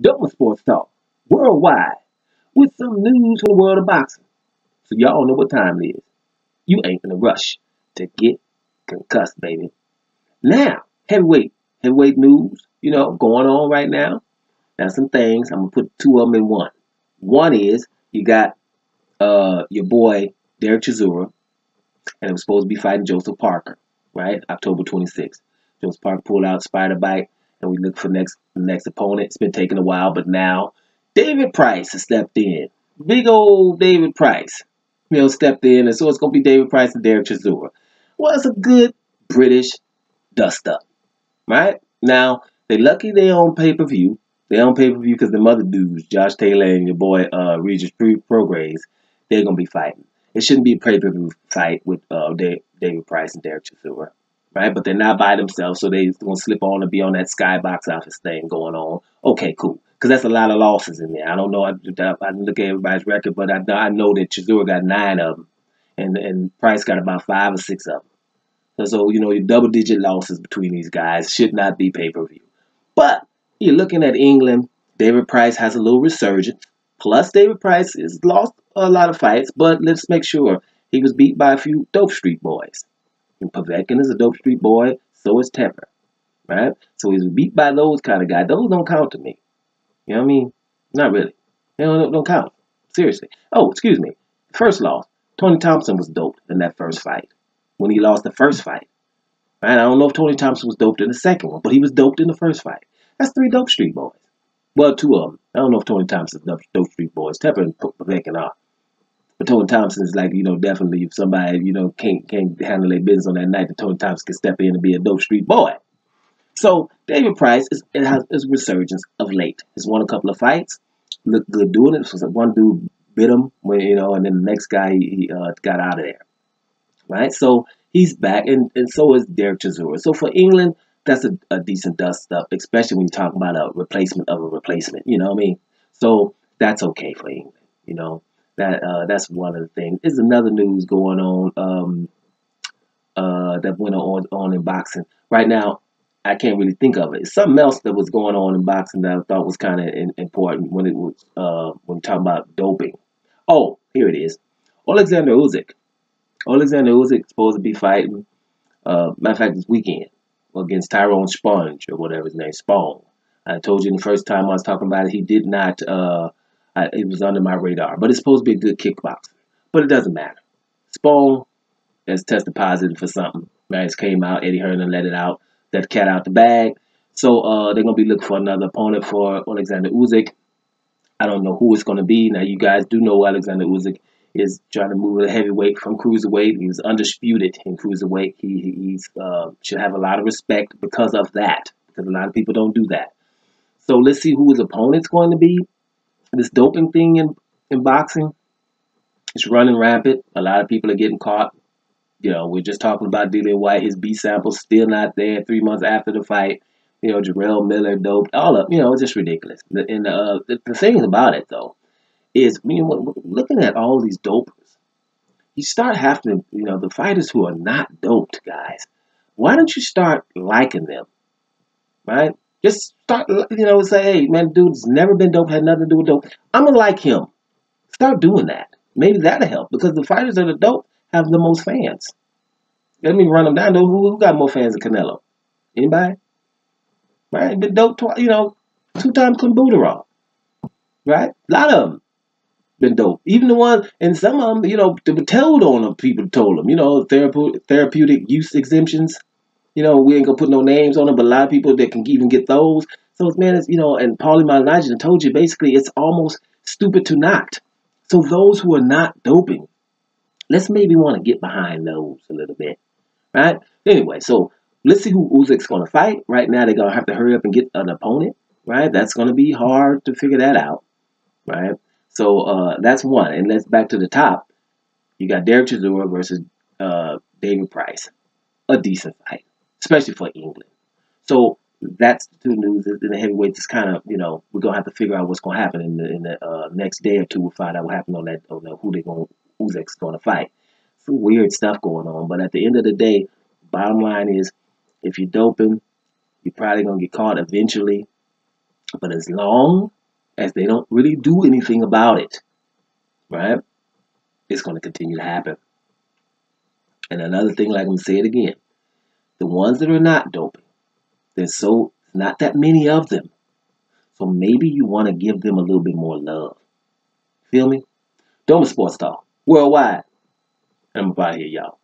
Doma Sports Talk, worldwide, with some news from the world of boxing. So y'all know what time it is. You ain't in a rush to get concussed, baby. Now, heavyweight, heavyweight news, you know, going on right now. Now, some things, I'm to put two of them in one. One is you got uh, your boy, Dereck Chisora, and it was supposed to be fighting Joseph Parker, right? October 26th. Joseph Parker pulled out spider bite, and we look for next next opponent. It's been taking a while, but now David Price has stepped in. Big old David Price, you know, stepped in, and so it's going to be David Price and Dereck Chisora. Well, it's a good British dust up, right? Now, they lucky they on pay-per-view. They on pay-per-view because the mother dudes, Josh Taylor and your boy uh, Regis Prograis, they're going to be fighting. It shouldn't be a pay-per-view fight with uh, David Price and Dereck Chisora right? But they're not by themselves, so they're gonna slip on and be on that skybox office thing going on. Okay, cool. Because that's a lot of losses in there. I don't know. I, I, didn't look at everybody's record, but I, I know that Chisora got nine of them, and and Price got about five or six of them. So, so you know, your double-digit losses between these guys should not be pay-per-view. But you're looking at England. David Price has a little resurgence. Plus, David Price has lost a lot of fights, but let's make sure he was beat by a few dope street boys. And Povetkin is a dope street boy. So is Teper. Right? So he's beat by those kind of guys. Those don't count to me. You know what I mean? Not really. They don't, don't count. Seriously. Oh, excuse me. First loss. Tony Thompson was doped in that first fight. When he lost the first fight. Right? I don't know if Tony Thompson was doped in the second one, but he was doped in the first fight. That's three dope street boys. Well, two of them. I don't know if Tony Thompson's dope, dope street boys. Teper and Povetkin are. But Tony Thompson is like, you know, definitely if somebody, you know, can't can't handle their business on that night, then Tony Thompson can step in and be a dope street boy. So David Price is it has a resurgence of late. He's won a couple of fights, looked good doing it. So one dude bit him when you know, and then the next guy he uh, got out of there. Right? So he's back and, and so is Dereck Chisora. So for England, that's a, a decent dust up, especially when you talk about a replacement of a replacement. You know what I mean? So that's okay for England, you know. That uh, that's one of the things. There's another news going on um, uh, that went on on in boxing right now. I can't really think of it. It's something else that was going on in boxing that I thought was kind of important when it was uh, when talking about doping. Oh, here it is. Alexander Usyk. Alexander Usyk supposed to be fighting. Uh, matter of fact, this weekend against Tyrone Spong or whatever his name, Spong. I told you the first time I was talking about it, he did not uh, I, it was under my radar. But it's supposed to be a good kickboxer. But it doesn't matter. Spong has tested positive for something. Right? came out. Eddie Hearn let it out. That cat out the bag. So uh, they're going to be looking for another opponent for Alexander Usyk. I don't know who it's going to be. Now, you guys do know Alexander Usyk is trying to move a heavyweight from cruiserweight. He was undisputed in cruiserweight. He he's, uh, should have a lot of respect because of that, because a lot of people don't do that. So let's see who his opponent's going to be this doping thing in, in boxing it's running rampant. A lot of people are getting caught. You know, we're just talking about Dillian Whyte. His B sample still not there three months after the fight. You know, Jarrell Miller doped. All of you know, it's just ridiculous. And uh, the, the thing about it though is, you know, looking at all these dopers, you start having to, you know, the fighters who are not doped, guys. Why don't you start liking them, right? Just start, you know, say, hey, man, dude's never been dope, had nothing to do with dope. I'm going to like him. Start doing that. Maybe that'll help because the fighters that are dope have the most fans. Let me run them down. Who, who got more fans than Canelo? Anybody? Right? Been dope twice, you know, two times clenbuterol. Right? A lot of them been dope. Even the ones, and some of them, you know, they were told on them, people told them, you know, therapeutic use exemptions. You know, we ain't gonna put no names on them, but a lot of people that can even get those. So man, it's you know, and Paulie Malignaggi told you basically it's almost stupid to not. So those who are not doping, let's maybe want to get behind those a little bit, right? Anyway, so let's see who Usyk's gonna fight. Right now, they're gonna have to hurry up and get an opponent, right? That's gonna be hard to figure that out, right? So uh, that's one. And let's back to the top. You got Dereck Chisora versus uh, David Price, a decent fight especially for England. So that's the two news in the heavyweights. It's kind of you know we're gonna have to figure out what's gonna happen in the in the uh, next day or two. We'll find out what happened on that on the, who they going Usyk's gonna fight. Some weird stuff going on, but at the end of the day, bottom line is if you're doping, you're probably gonna get caught eventually. But as long as they don't really do anything about it, right, it's to continue to happen. And another thing, like I'm to say it again, the ones that are not doping, there's so not that many of them. So maybe you want to give them a little bit more love. Feel me? Doma Sports Talk, worldwide. I'm about here, y'all.